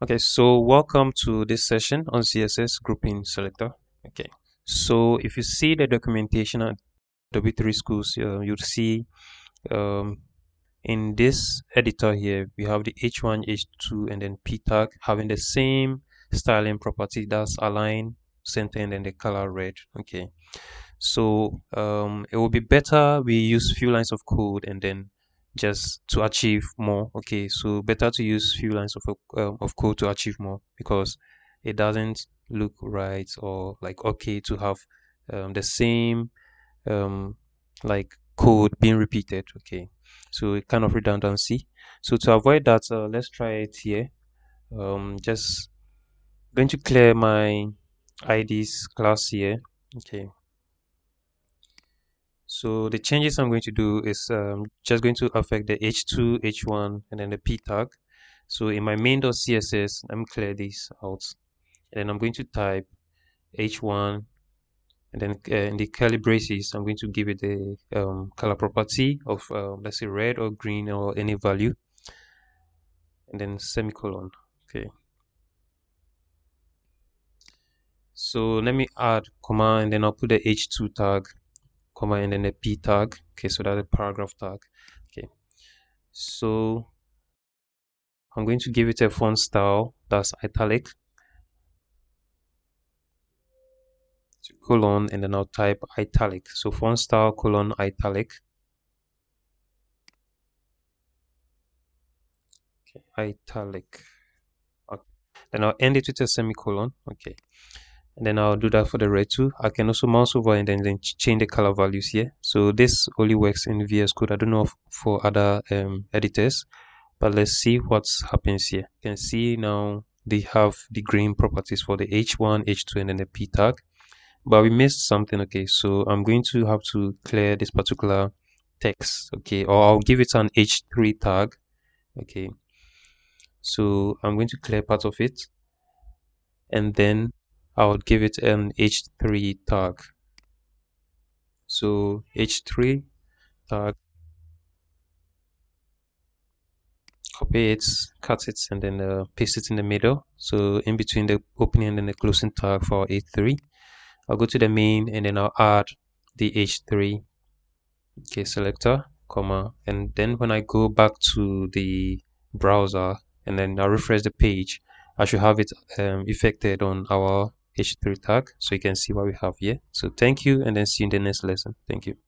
Okay, so welcome to this session on CSS grouping selector. Okay, so if you see the documentation at W3 Schools, uh, you'll see um, in this editor here, we have the H1, H2, and then P tag having the same styling property that's align, center, and then the color red. Okay, so um, it will be better we use few lines of code and then just to achieve more. Okay so better to use few lines of, uh, of code to achieve more because it doesn't look right or like okay to have um, the same um, like code being repeated. Okay so kind of redundancy. So to avoid that uh, let's try it here. Um, just going to clear my ids class here. Okay so the changes I'm going to do is um, just going to affect the h2, h1, and then the p tag. So in my main.css, I'm clear this out. And then I'm going to type h1, and then uh, in the curly braces, I'm going to give it the um, color property of, uh, let's say, red or green or any value. And then semicolon. Okay. So let me add comma, and then I'll put the h2 tag comma and then a p tag. Okay so that's a paragraph tag. Okay. So i'm going to give it a font style that's italic. Colon and then i'll type italic. So font style colon italic. Okay italic. Okay. Then i'll end it with a semicolon. Okay and then I'll do that for the red too. I can also mouse over and then, then change the color values here. So this only works in VS Code. I don't know for other um, editors, but let's see what happens here. You can see now they have the green properties for the H1, H2, and then the P tag. But we missed something. Okay, so I'm going to have to clear this particular text. Okay, or I'll give it an H3 tag. Okay, so I'm going to clear part of it and then I would give it an h3 tag. So h3 tag, copy it, cut it, and then uh, paste it in the middle. So in between the opening and the closing tag for h3. I'll go to the main and then I'll add the h3 okay selector comma and then when I go back to the browser and then I refresh the page I should have it um, affected on our h3 tag so you can see what we have here. So thank you and then see you in the next lesson. Thank you